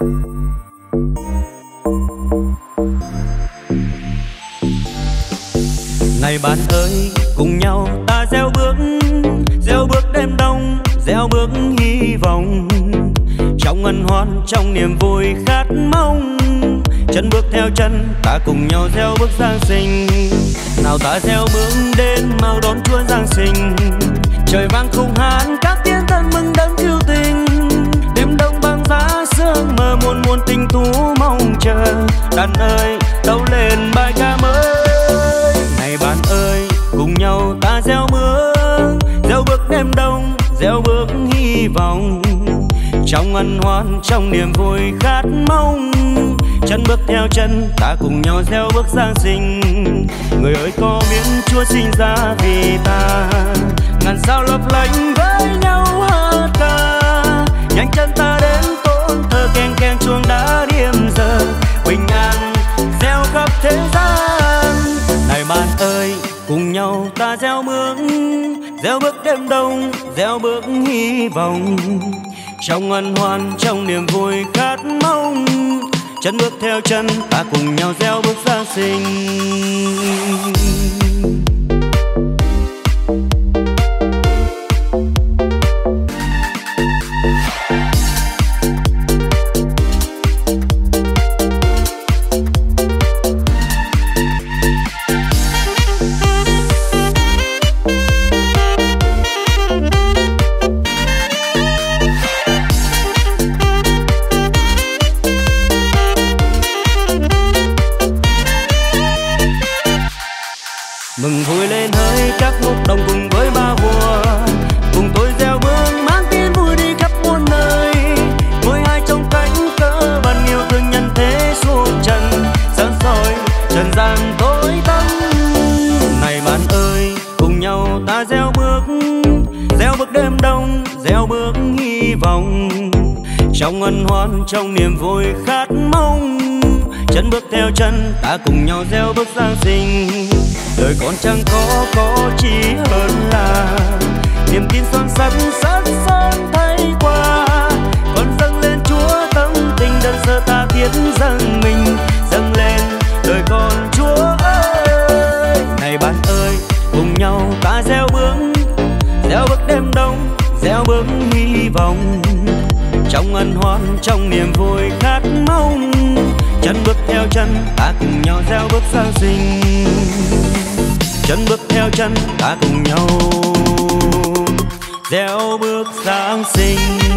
Này bạn ơi, cùng nhau ta gieo bước Gieo bước đêm đông, gieo bước hy vọng. Trong ân hoan, trong niềm vui khát mong Chân bước theo chân, ta cùng nhau gieo bước Giáng sinh. Nào ta gieo bước đến mau đón Chúa Giáng sinh Trời vang khung hán, các tiếng tân mừng đấng đàn ơi tấu lên bài ca mới. Này bạn ơi cùng nhau ta gieo mưa, gieo bước đêm đông gieo bước hy vọng. Trong ân hoan trong niềm vui khát mong. Chân bước theo chân ta cùng nhau gieo bước giáng sinh. Người ơi có biết chúa sinh ra vì ta. Ngàn sao lấp lánh với nhau. Gieo bước đêm đông, gieo bước hy vọng. Trong ân hoan, trong niềm vui khát mong. Chân bước theo chân, ta cùng nhau gieo bước ra sinh. Mừng vui lên hỡi các ngục đồng cùng với ba vua. Cùng tôi gieo bước mang tin vui đi khắp muôn nơi. Mỗi ai trong cánh cỡ bằng yêu thương nhân thế suốt trần. Sáng soi, trần gian tối tăm. Này bạn ơi, cùng nhau ta gieo bước. Gieo bước đêm đông, gieo bước hy vọng. Trong ân hoan, trong niềm vui khát mong. Chân bước theo chân, ta cùng nhau gieo bước giáng sinh đời còn chẳng có có chỉ hơn là niềm tin son sắt sắt son thay qua. Con dâng lên chúa, tâm tình đơn sơ ta thiết dâng mình, dâng lên đời con chúa ơi. Này bạn ơi, cùng nhau ta gieo bước gieo bước đêm đông, gieo bước hy vọng. Trong ân hoan, trong niềm vui khát mong, chân bước theo chân, ta cùng nhau gieo bước giáng sinh theo chân ta cùng nhau. Gieo bước sáng sinh.